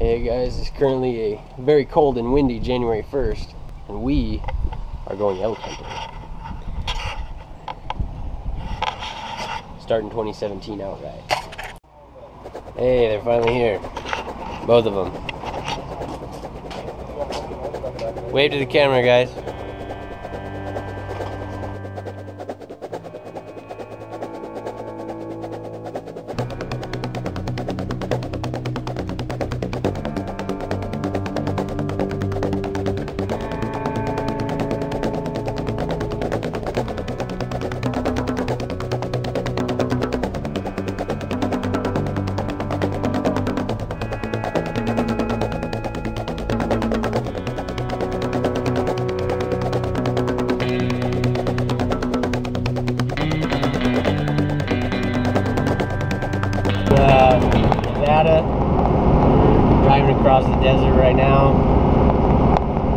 Hey guys, it's currently a very cold and windy January 1st, and we are going elk hunting. Starting 2017 outright. Hey, they're finally here. Both of them. Wave to the camera, guys. Across the desert right now.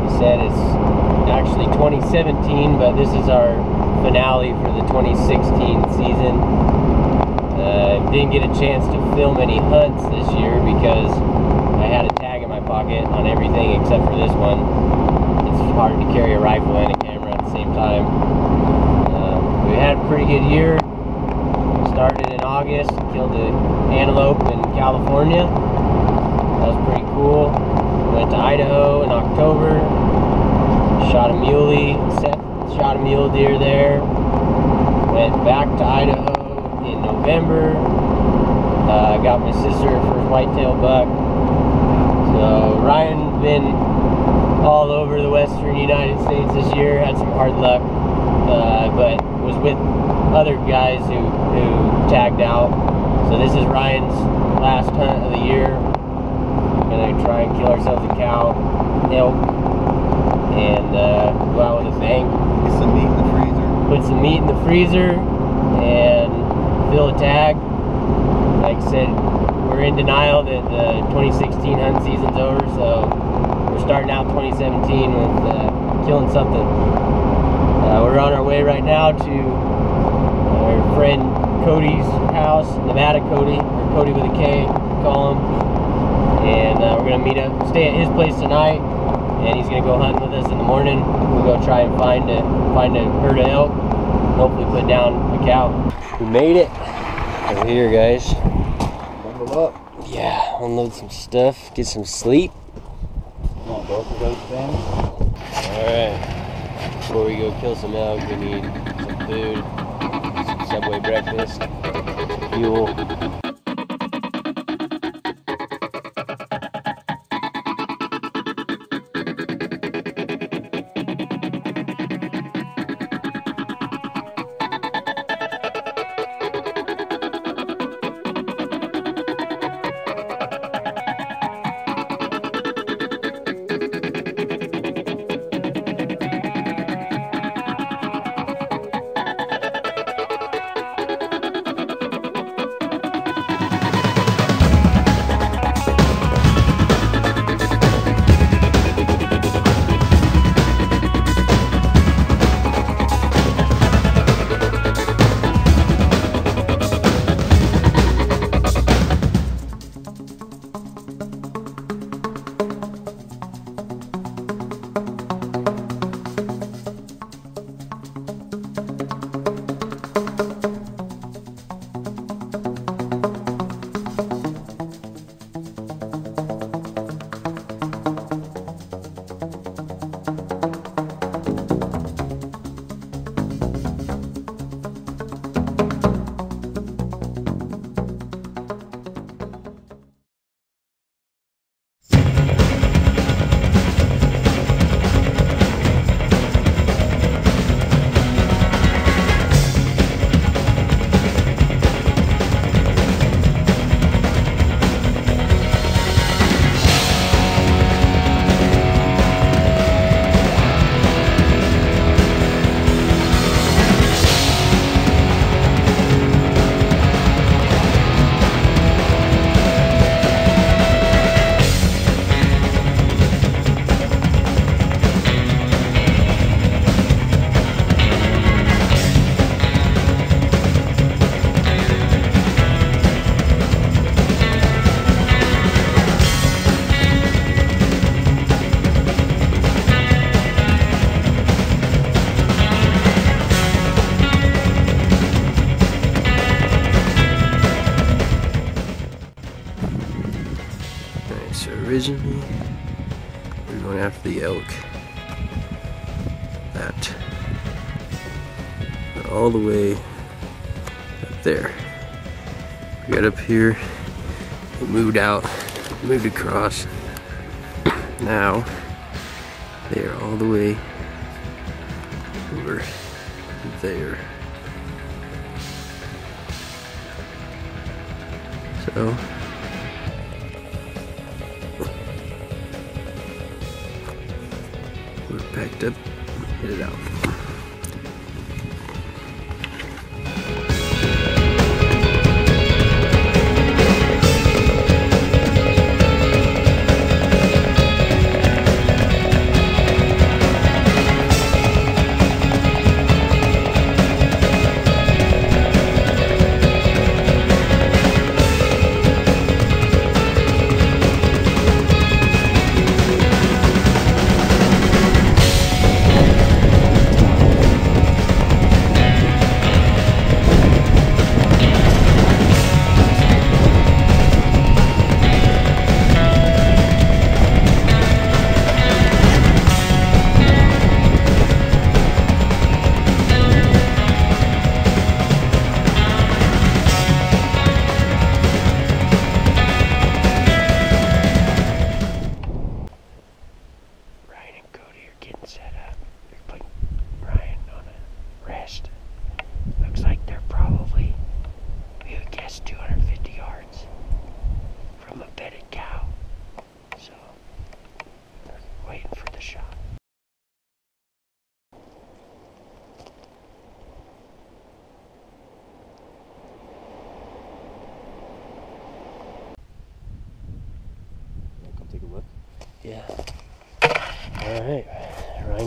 He said it's actually 2017, but this is our finale for the 2016 season. Uh, didn't get a chance to film any hunts this year because I had a tag in my pocket on everything except for this one. It's hard to carry a rifle and a camera at the same time. Uh, we had a pretty good year started in August, killed an antelope in California. That was pretty cool. Went to Idaho in October, shot a muley, shot a mule deer there. Went back to Idaho in November. Uh, got my sister her first whitetail buck. So Ryan's been all over the western United States this year. Had some hard luck, uh, but was with other guys who, who tagged out. So this is Ryan's last hunt of the year. Try and kill ourselves a cow, elk, and uh, go out with a bang. Get some meat in the freezer. Put some meat in the freezer and fill a tag. Like I said, we're in denial that the 2016 hunt season's over, so we're starting out 2017 with uh, killing something. Uh, we're on our way right now to our friend Cody's house, Nevada Cody, or Kody with a K, call him. And uh, we're gonna meet up, stay at his place tonight, and he's gonna go hunting with us in the morning. We'll go try and find a find a herd of elk, hopefully put down a cow. We made it. We're here, guys. Bundle up. Yeah, unload some stuff, get some sleep. Want both of those things? All right. Before we go kill some elk, we need some food, some Subway breakfast, fuel. Elk. That. All the way up there. Got up here, moved out, moved across. Now, they are all the way over there. So, packed up, headed out.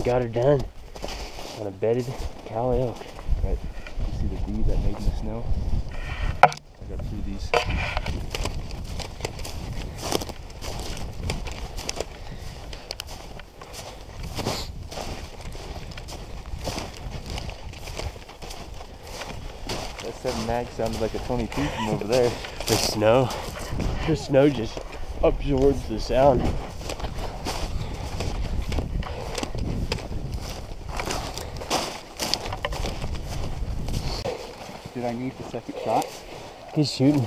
Got her done on a bedded cow elk. You see the bee that made in the snow? I got two of these. That seven mag sounded like a 22 from over there. The snow, the snow just absorbs the sound. Need the second shot? He's shooting.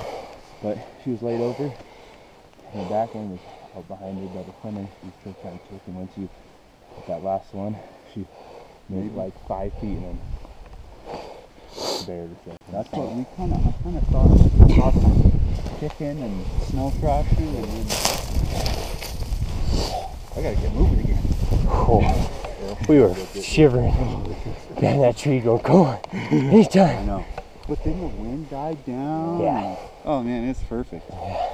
But she was laid over. And the back end was out behind her by the She was still trying to choke. And once you hit that last one, she made like five feet and then buried herself. That's what we kind of, I kind of thought some chicken and snow thrashing and then I gotta get moving again. Oh, we were shivering Man, that tree going, come on, anytime. know. But then the wind died down. Yeah. Oh man, it's perfect. Oh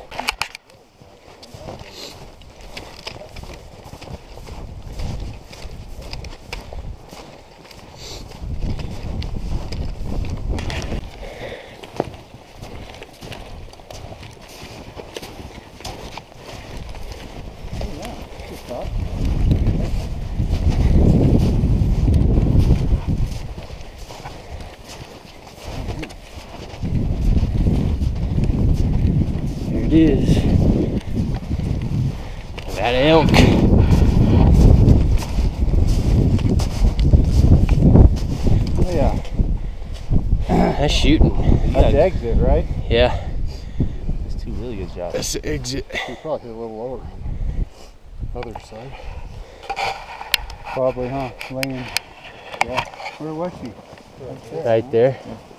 yeah, good stuff. Here it is. That elk. Oh yeah. That's shooting. That's exit, right? Yeah. That's two really good shots. That's the exit. We probably hit a little lower. Other side. Probably, huh? Laying. Yeah. Where was she? Right there. Right